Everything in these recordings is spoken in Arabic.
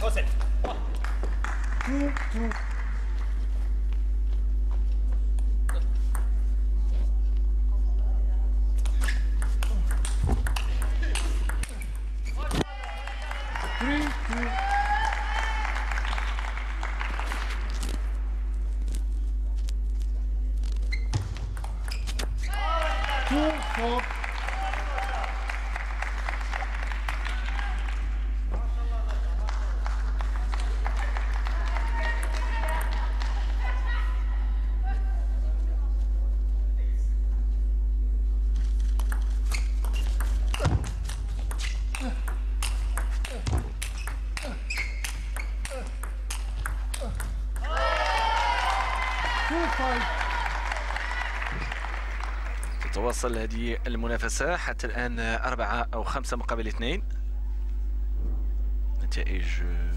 合わせ。تتواصل هذه المنافسة حتى الآن أربعة أو خمسة مقابل اثنين نتائج آه،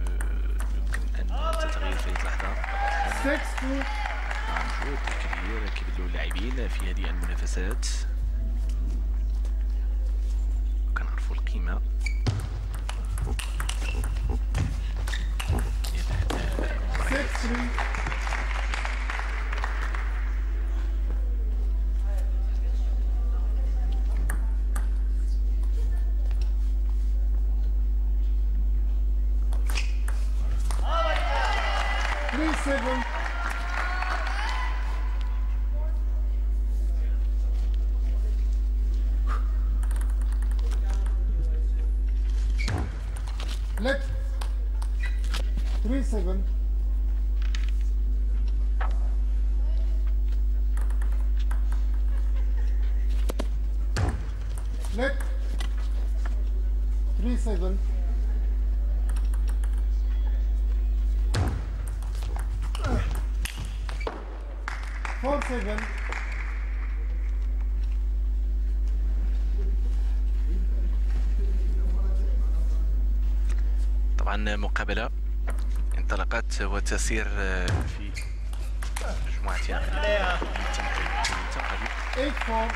يمكن أن تتغير في لحظة. مجهود كبير كيبذلوا اللاعبين في هذه المنافسات كنعرفوا القيمة ديال المباريات. Luiz Segundo. طبعا مقابلة انطلقت وتسير في مجموعتها تنقل Eight four.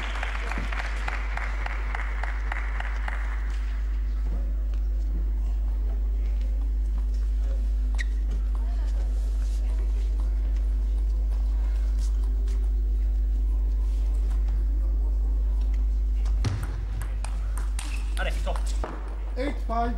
Eight five.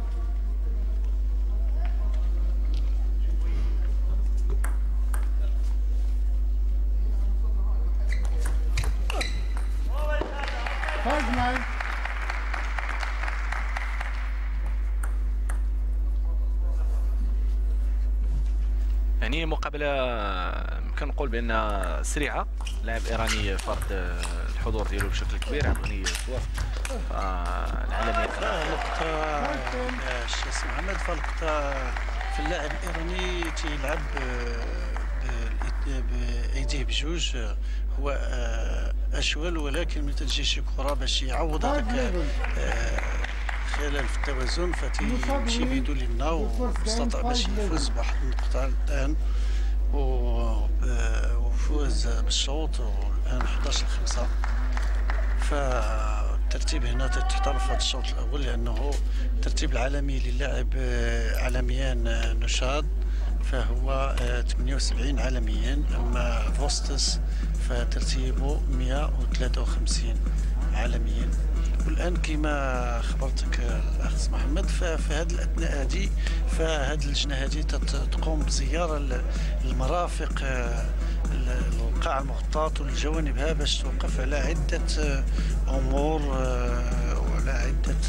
Five nine. يعني مقابلة يمكن نقول بأنها سريعة لاعب إيراني فرض آه، الحضور ديالو بشكل كبير عمروني سواف فالعالمية نقطة يا الشيخ محمد فنقطة في اللاعب الإيراني تيلعب آه، بأيديه بجوج. آه، هو آه، أشول ولكن من تجي شي كرة باش يعوض هذاك. آه، خلل في التوازن فتيمشي بيدو للنا واستطاع باش يفوز بواحد النقطة الآن. و- آه، وفوز بالشوط والآن 11 5 فالترتيب هنا تحترم في هذا الشوط الأول لأنه الترتيب العالمي للاعب آه، عالميا آه، نشاط. فهو آه، 78 عالميا. أما فوستس فترتيبه 153 عالميا. والان كما خبرتك آه، الأخ محمد ففي هذه الأثناء هذه فهذه اللجنه هذه تقوم بزيارة المرافق آه، ال- القاع المغطاة والجوانبها باش توقف على عدة آه، أمور آه، وعلى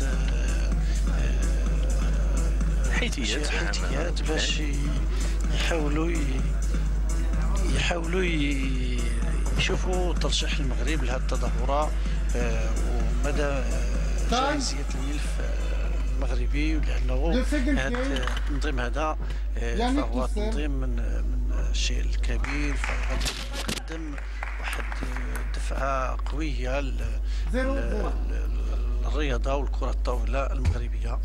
آه، آه، حيثيات. حيثيات باش ي- يحاولوا يحاولوا يشوفوا ترشيح المغرب لهذه التظاهرة آه، ومدى آه، جاهزية الملف آه، المغربي لأنه هذا. التنظيم هذا آه، يعني فهو تسال. تنظيم من من الشيء الكبير فغادي يقدم واحد دفعة قوية ل- زيرو ل- زيرو. ل- للرياضة والكرة الطاولة المغربية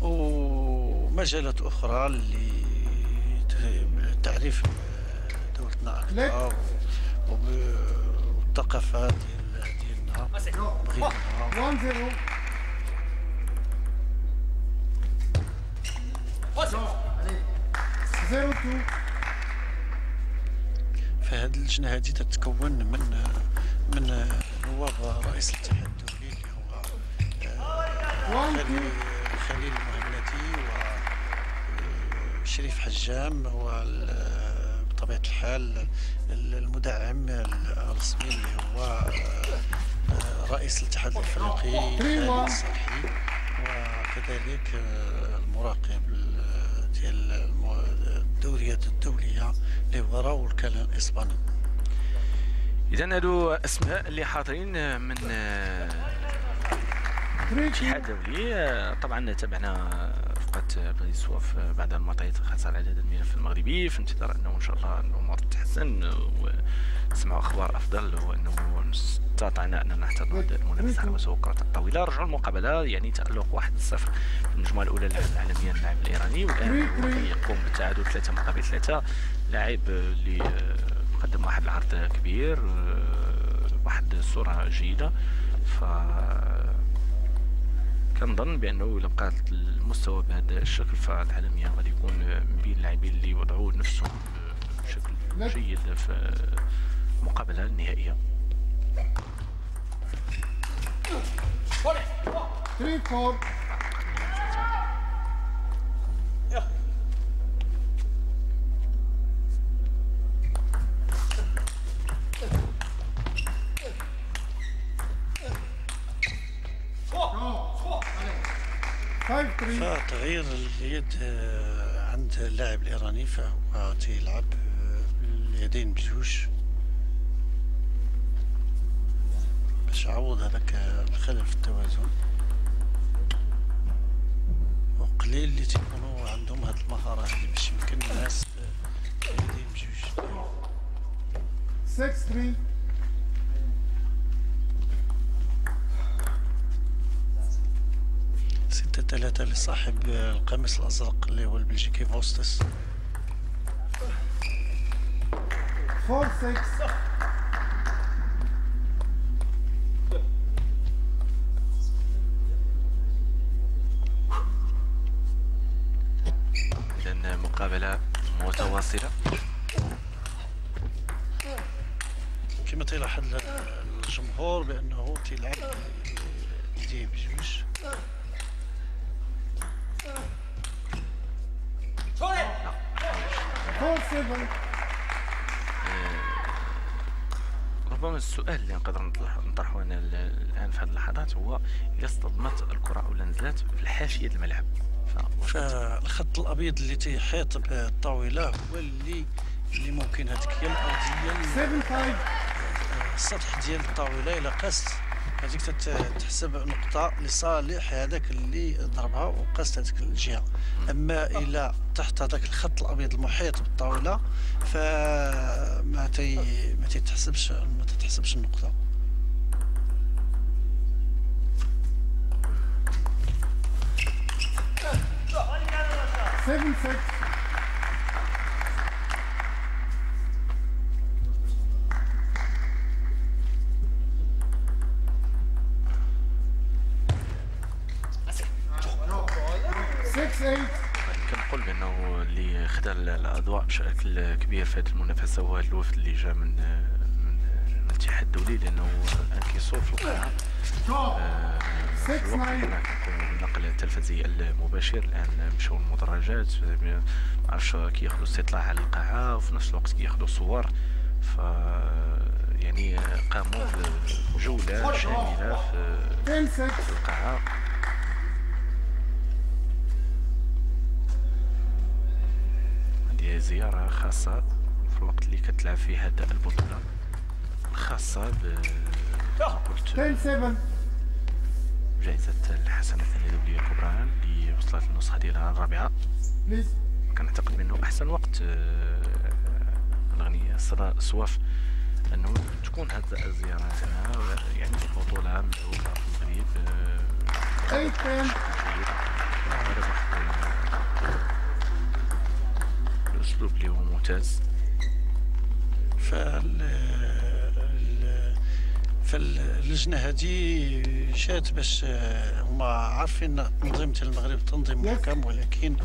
و ومجالات أخرى اللي تعريف دولتنا. أكثر وب- والثقافات ديال ديالنا بغيناها 1 0 0 2 فهاد اللجنه هذه تتكون من من نواب رئيس الاتحاد الدولي اللي هو 1 2 خليل خليل المهندي وشريف حجام وبطبيعة الحال المدعم الرسمي اللي هو آه، رئيس الاتحاد الإفريقي خالد الصالحي وكذلك آه، المراقب ال- ديال الدوريات الدولية اللي هو راؤول كالان الاسباني اذا هادو أسماء اللي حاضرين من آه، 3 الاتحاد 2 الدولي آه، طبعا تابعنا رفقة بغي بعد المعطيات الخاصة على هذا الملف المغربي في انتظار أنه إن شاء الله الأمور تتحسن ونسمعوا أخبار أفضل وأنه استطعنا أننا نحتضن هذا المنافسة على مستوى الكرة الطاولة رجعوا المقابلة يعني تألق 1-0 في المجموعة الأولى للعب العالمية اللاعب الإيراني والآن هو يقوم بالتعادل ثلاثة مقابل ثلاثة. لاعب اللي قدم واحد العرض كبير واحد الصورة جيدة. ف كنظن بأنه الا بقى المستوى بهذا الشكل فالعالميه غادي يكون من بين اللاعبين اللي وضعوا نفسهم بشكل جيد في المقابله النهائية. 3 4 3 فتغيير اليد آه، عند اللاعب الإيراني فهو تيلعب آه، باليدين بجوج باش يعوض هذاك آه، الخلل في التوازن. وقليل اللي تيكونوا عندهم هاد المهارة هذه باش يمكن الناس اليدين بجوج 6 3 ستة ثلاثة لصاحب القميص الأزرق اللي هو البلجيكي فوستس. 4 6 اذا مقابلة متواصلة. كما تلاحظ الجمهور بأنه تيلعب يديه بجوج 4 7 ربما السؤال اللي نقدر نطرح- نطرحه أنا ال- الآن في هذه اللحظات هو إذا اصطدمت الكرة أو نزلت في الحاشية الملعب. فواش فالخط الأبيض اللي تيحيط بالطاولة هو اللي اللي ممكن هذيك هي الأرضية 7 5 السطح ديال الطاولة إلا قاست هذيك تحسب نقطة لصالح هذاك اللي ضربها وقاست هذيك الجهة. أما إلا تحت هذاك الخط الأبيض المحيط بالطاولة فما تي ما تتحسبش ما تتحسبش النقطة. Seven six. بشكل كبير في هذه المنافسة هو الوفد اللي جا من من الاتحاد الدولي لأنه الآن كيصور في القاعه في الوقت كنقوموا بالنقل التلفزيوني المباشر الآن مشاو المدرجات ما عرفتش كياخذوا استطلاع على القاعة وفي نفس الوقت كياخذوا صور. ف يعني قاموا بجولة شامله في ten زيارة خاصة في الوقت اللي كتلعب فيه هذا البطولة. الخاصة ب قلت جائزة الحسنة الثانية الدولية الكبرى اللي وصلت للنسخة ديالها الرابعة. كنعتقد بأنه أحسن وقت آه، الأغنية الصواف أنه تكون هذه الزيارة هنا يعني بطولة مدعومة في المغرب آه، eight ten جيد. هذا واحد ممتاز فال ال- فاللجنة هذه جات باش آه، هما عارفين تنظيم ديال المغرب تنظيم. محكم ولكن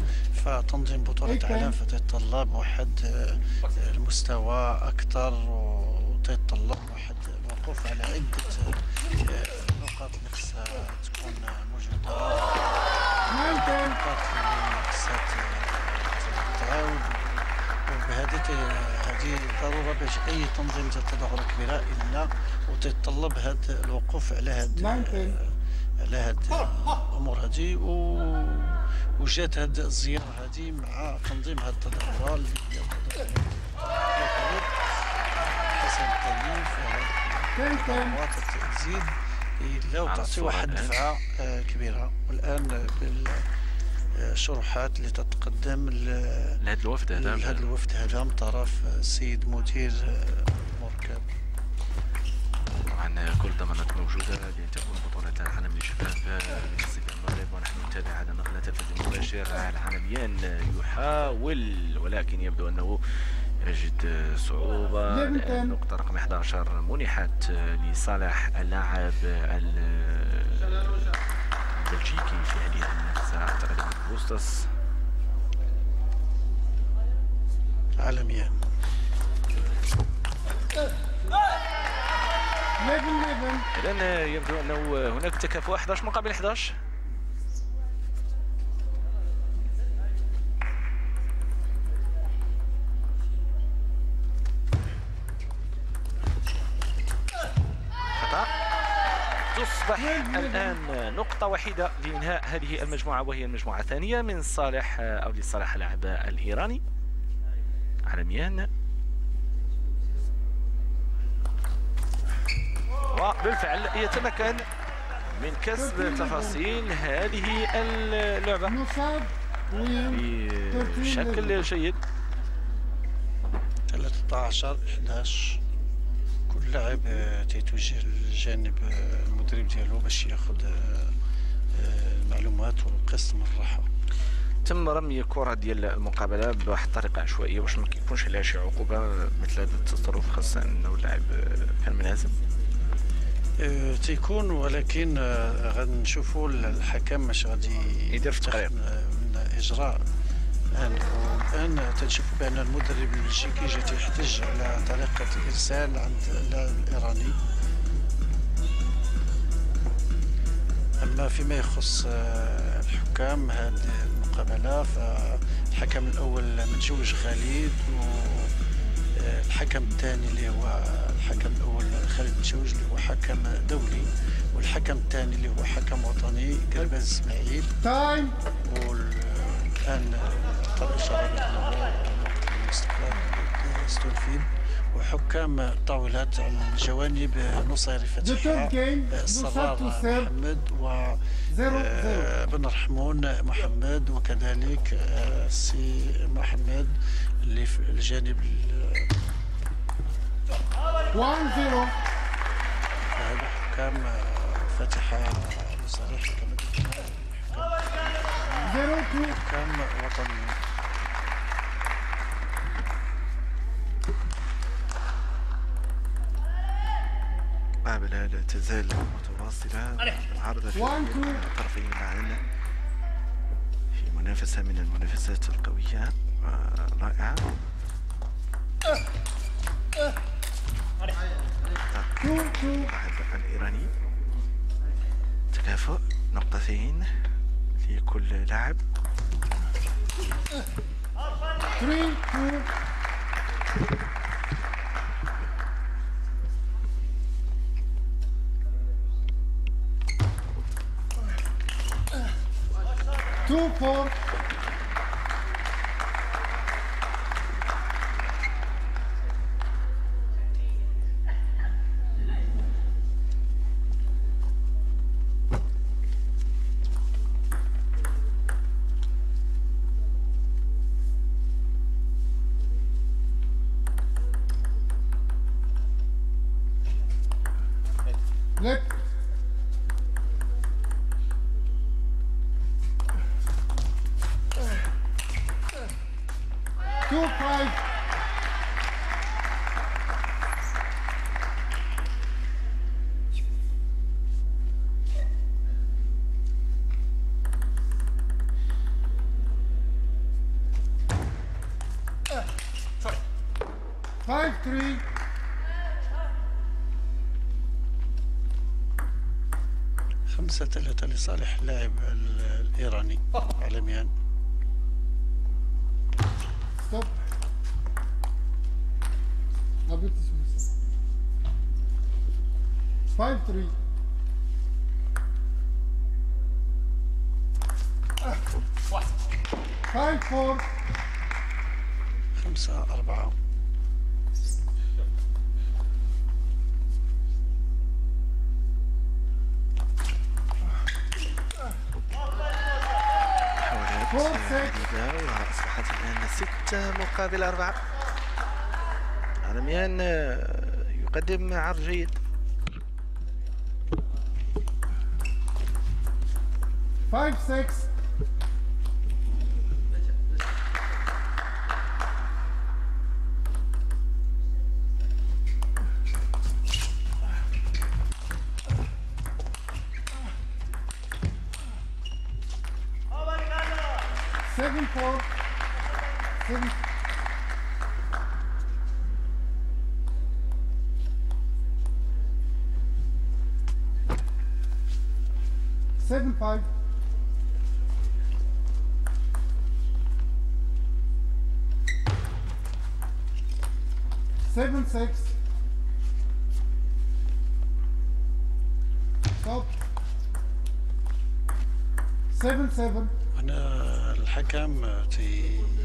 فتنظيم بطولة. العالم فتتطلب واحد آه، المستوى أكثر وتتطلب واحد الوقوف على عدة آه، نقاط اللي خصها تكون موجودة 9 10 النقاط اللي خصها ت- ت- هذه ضروره باش أي تنظيم ديال التظاهره كبيرة إلا وتتطلب هذا الوقوف على ممكن. على هاد الأمور هذه و وجات هاد الزيارة هذه مع تنظيم هاد التظاهره اللي هي تظاهرة الحسن الثاني في هاد 10 10 الخطوات تزيد إلا وتعطي واحد الآن. دفعه آه، كبيرة والآن بالشروحات اللي تتقدم لهذا الوفد هذا لهذا الوفد هذا من طرف السيد مدير آه، المركب طبعا كل الضمانات موجودة لأن تكون بطولة العالم للشباب بنصيب المغرب ونحن نتابع هذا النقل تلفزيوني مباشر العالميان يحاول ولكن يبدو أنه يجد صعوبة. النقطة رقم 11 منحت لصالح اللاعب البلجيكي في هذه المنافسة أعتقد أنه بوستس عالميا 11 11 إذا يبدو أنه هناك تكافؤ 11 مقابل 11 تصبح الآن نقطة وحيدة لإنهاء هذه المجموعة وهي المجموعة الثانية من صالح أو لصالح اللاعب الإيراني عالميا. وبالفعل يتمكن من كسب تفاصيل هذه اللعبة بشكل جيد. 13 11 كل لاعب آه، تيتوجه للجانب آه، المدرب ديالو باش ياخذ آه، آه، المعلومات والقسط من الراحة. تم رمي الكرة ديال المقابلة بواحد الطريقة عشوائية واش ما كيكونش عليها شي عقوبة مثل هذا التصرف خاصة أنه اللاعب كان آه، تيكون ولكن غنشوفوا الحكم مش غادي يدير في التقرير. من إجراء. الآن تنشوفوا بأن المدرب البلجيكي جا تيحتج على طريقة الارسال عند اللاعب الإيراني. أما فيما يخص الحكام هذه المقابلة فالحكم الأول متزوج خالد و آه، الحكم الثاني اللي هو الحكم الأول خالد متزوج اللي هو حكم دولي والحكم الثاني اللي هو حكم وطني قرباز إسماعيل. تايم والآن بانه وقت الاستقلال استنفذ وحكام على الجوانب نصيري The فتحي الصرار. محمد و آه، بن رحمون محمد وكذلك آه، سي محمد اللي في الجانب ال- 1 0 هذا حكام آه، 0 2 حكام وطني مقابلة لا تزال متواصلة العرض في. الطرفين معا في منافسة من المنافسات القوية. ورائعة 2 2 اللاعب الإيراني. تكافؤ نقطتين لكل لاعب. 3 2 Two for. Let Lobpreis. Five, three. خمسة ثلاثة لصالح اللاعب الإيراني عالميا 5 3 واحد 5 4 خمسة أربعة. أصبحت الآن ستة مقابل أربعة. عالميان آه، يقدم عرض جيد. Five six. Seven four. Seven. Seven five seven six. Stop. Seven seven. هنا الحكم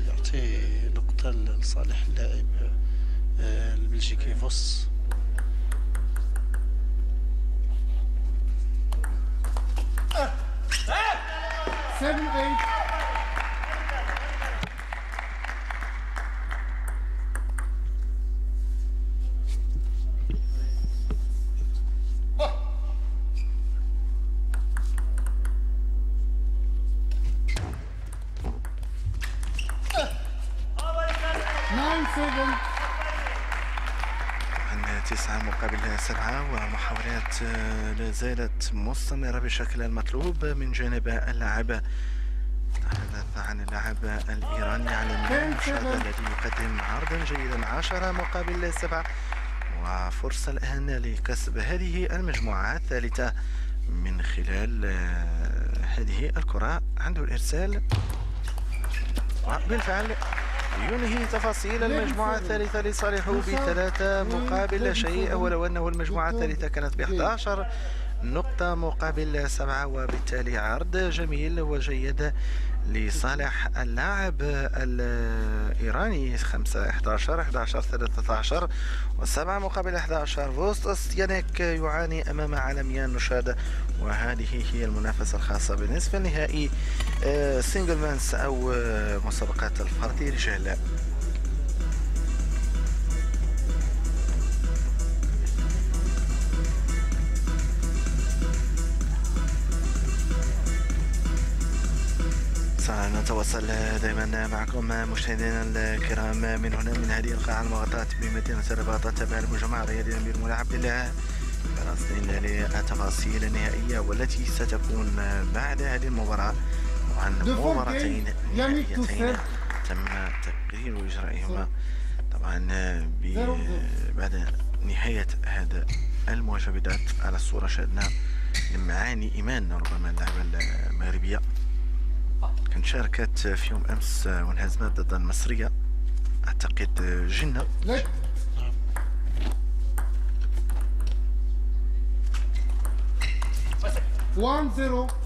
يعطي نقطة لصالح اللاعب آه، البلجيكي فوس. Seven eight. زالت مستمرة بالشكل المطلوب من جانب اللاعب نتحدث عن اللاعب الإيراني على المشهد الذي يقدم عرضا جيدا عشرة مقابل سبعة وفرصة الآن لكسب هذه المجموعة الثالثة من خلال آه، هذه الكرة. عنده الإرسال وبالفعل ينهي تفاصيل المجموعة الثالثة لصالحه بثلاثة مقابل شيء ولو أنه المجموعة الثالثة كانت ب 11 نقطة مقابل سبعة وبالتالي عرض جميل وجيد لصالح اللاعب الإيراني. 5 11 11 13 وسبعة مقابل 11 فوستوس يانيك يعاني أمام عالميان نشاد وهذه هي المنافسة الخاصة بالنصف النهائي آه، single men's أو آه، مسابقات الفرد رجال. سنتواصل دائما معكم مشاهدينا الكرام من هنا من هذه القاعة المغطاة بمدينة الرباط تابع المجمع الرياضي الأمير عبد الله رصدنا للتفاصيل النهائية والتي ستكون بعد هذه المباراة fourth مباراتين نهائيتين. تم تقرير إجرائهما طبعا. بعد نهاية هذا المواجهات على الصورة شاهدنا لمعاني إيمان ربما اللاعبة المغربية كانت شاركت في يوم أمس وانهزمت ضد المصرية أعتقد جنة. let one zero.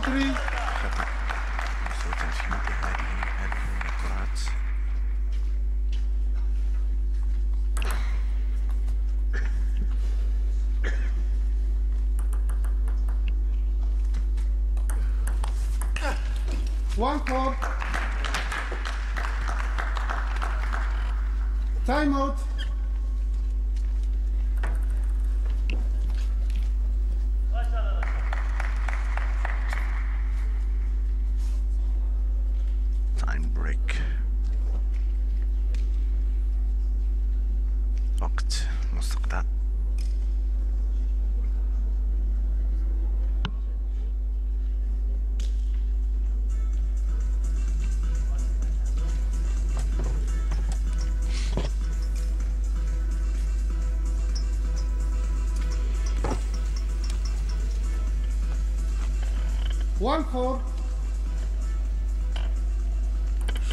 country. One club. Timeout.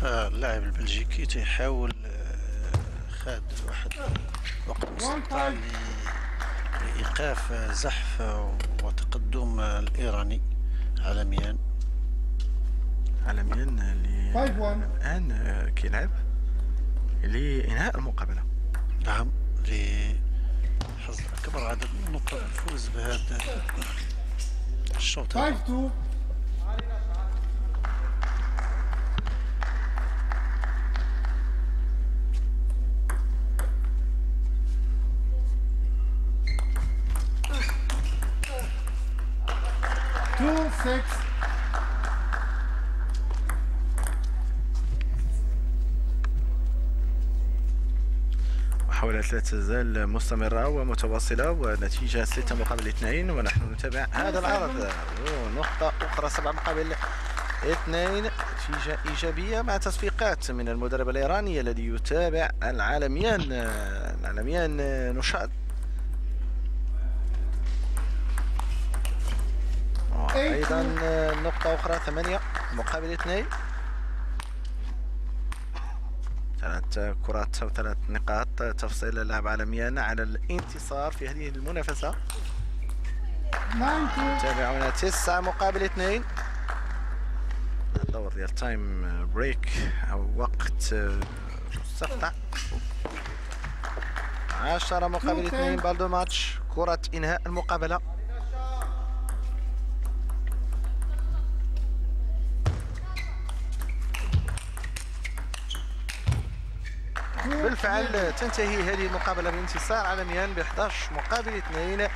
فاللاعب آه، البلجيكي تيحاول آه، خاد واحد وقت مستطاع لإيقاف زحف وتقدم الإيراني عالميا. عالميا اللي الآن كيلعب لإنهاء المقابلة. نعم لحصد أكبر عدد من النقاط الفوز بهذا الشوط. 5 2 Two six. محاولات لا تزال مستمرة ومتواصلة ونتيجة ستة مقابل اثنين ونحن نتابع هذا العرض. نقطة أخرى سبعة مقابل اثنين. نتيجة إيجابية مع تصفيقات من المدرب الإيراني الذي يتابع العالميان. العالميان نشاط. أيضا نقطة أخرى ثمانية مقابل اثنين. ثلاث كرات أو ثلاث نقاط تفصل اللاعب عالميان على الانتصار في هذه المنافسة. تابعونا تسعة مقابل اثنين. دور ديال time break أو وقت مستقطع. عشرة مقابل اثنين بالدو ماتش كرة إنهاء المقابلة. بالفعل تنتهي هذه المقابلة بانتصار عالميا ب 11 مقابل 2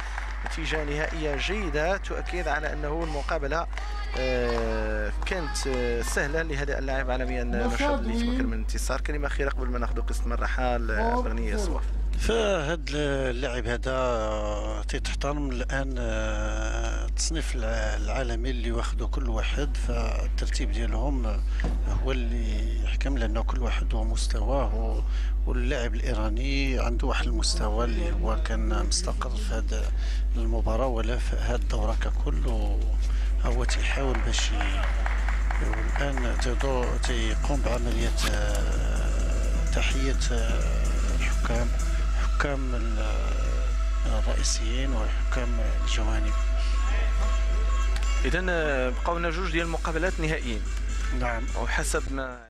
نتيجة نهائية جيدة تؤكد على أنه المقابلة آه، كانت آه، سهلة لهذا اللاعب عالميا نشاط اللي تمكن من الانتصار كلمة أخيرة قبل ما ناخذ قسط من الرحال آه، بغنية سواف. فهاد اللاعب هذا آه، تيتحترم الان آه، التصنيف الع- العالمي اللي واخده كل واحد فالترتيب ديالهم آه، هو اللي يحكم لأنه كل واحد ومستواه و- واللاعب الإيراني عنده واحد المستوى اللي هو كان مستقر في هذا المباراة ولا في هذه الدورة ككل وهو تيحاول باش تيدو تيقوم بعملية آه، تحية آه، الحكام حكام ال- الرئيسيين وحكام الجوانب. إذا بقاو لنا جوج ديال المقابلات نهائيين. نعم. وحسب ما